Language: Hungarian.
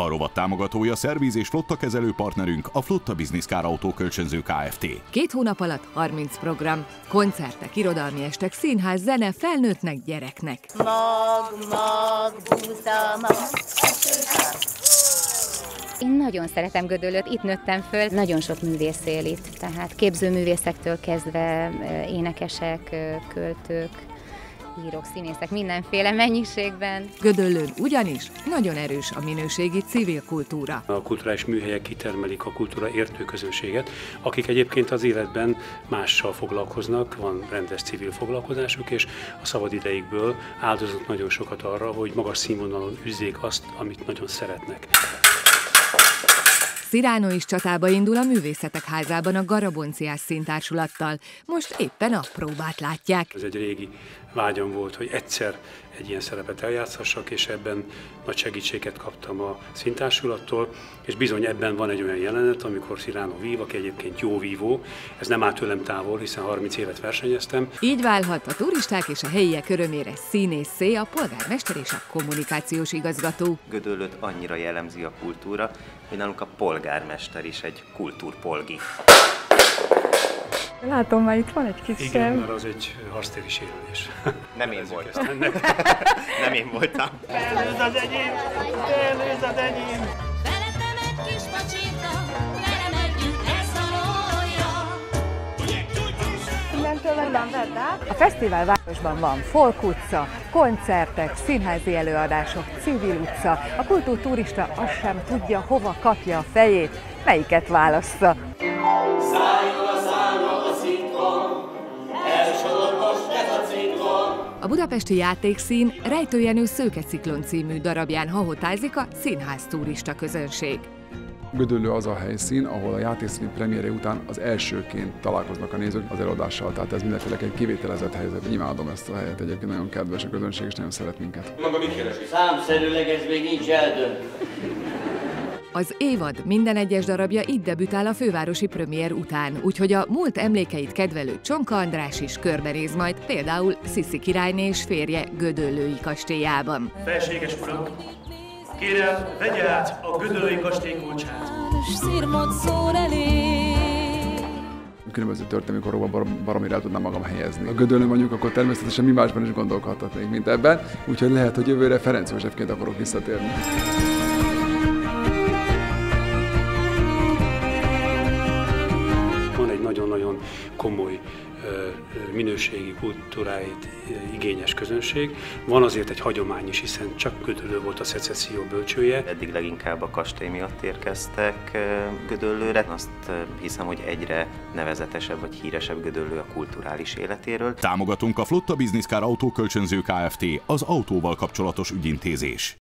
A rovat támogatója szerviz és flotta kezelő partnerünk a Flotta Business Car Autó Kölcsönző Kft. Két hónap alatt 30 program, koncertek, irodalmi estek, színház, zene, felnőttnek, gyereknek. Mag, mag, buta, mag. Én nagyon szeretem Gödöllőt, itt nőttem föl, nagyon sok művész él itt, tehát képzőművészektől kezdve énekesek, költők, írók, színészek mindenféle mennyiségben. Gödöllőn ugyanis nagyon erős a minőségi civil kultúra. A kulturális műhelyek kitermelik a kultúra értő közönséget, akik egyébként az életben mással foglalkoznak, van rendes civil foglalkozásuk, és a szabad ideikből áldozott nagyon sokat arra, hogy magas színvonalon üzzék azt, amit nagyon szeretnek. Sziránó is csatába indul a Művészetek Házában a Garabonciás Színtársulattal. Most éppen a próbát látják. Ez egy régi vágyam volt, hogy egyszer egy ilyen szerepet eljátszhassak, és ebben nagy segítséget kaptam a szintársulattól, és bizony ebben van egy olyan jelenet, amikor Sziránó vív, aki egyébként jó vívó, ez nem áll tőlem távol, hiszen 30 évet versenyeztem. Így válhat a turisták és a helyiek örömére színészé a polgármester és a kommunikációs igazgató. Gödöllőt annyira jellemzi a kultúra, hogy nálunk a polgármester is egy kultúrpolgi. Látom, már itt van egy kis Igen, szem. mert az egy harctéri sérülés. Nem én voltam. Nem én voltam. Veletem Vedd át. A fesztivál városban van folk utca, koncertek, színházi előadások, civil utca. A kultúrturista azt sem tudja, hova kapja a fejét, melyiket válassza. A budapesti játékszín Rejtőjenő Szőkeciklon című darabján hahotázik a színház turista közönség. Gödöllő az a helyszín, ahol a játékszín premierje után az elsőként találkoznak a nézők az előadással, tehát ez mindenféle egy kivételezett helyzet. Imádom ezt a helyet, egyébként nagyon kedves a közönség, és nagyon szeret minket. Számszerűleg ez még nincs eldönt. Az évad minden egyes darabja itt debütál a fővárosi premier után, úgyhogy a múlt emlékeit kedvelő Csonka András is körbenéz majd például Sziszi királyné és férje Gödöllői kastélyában. Felséges urak, kérem, vegye át a Gödöllői kastély kulcsát. Szirmot szól elé. Különböző történelmi korokban bar- baromira el tudnám magam helyezni. A Gödöllőn vagyunk, akkor természetesen mi másban is gondolkodhatnénk, mint ebben, úgyhogy lehet, hogy jövőre Ferenc Józsefként akarok visszatérni. Nagyon-nagyon komoly minőségi kultúráit igényes közönség. Van azért egy hagyomány is, hiszen csak Gödöllő volt a szecesszió bölcsője. Eddig leginkább a kastély miatt érkeztek Gödöllőre. Azt hiszem, hogy egyre nevezetesebb vagy híresebb Gödöllő a kulturális életéről. Támogatunk a Flotta Business Car Autó Kölcsönző Kft. az autóval kapcsolatos ügyintézés.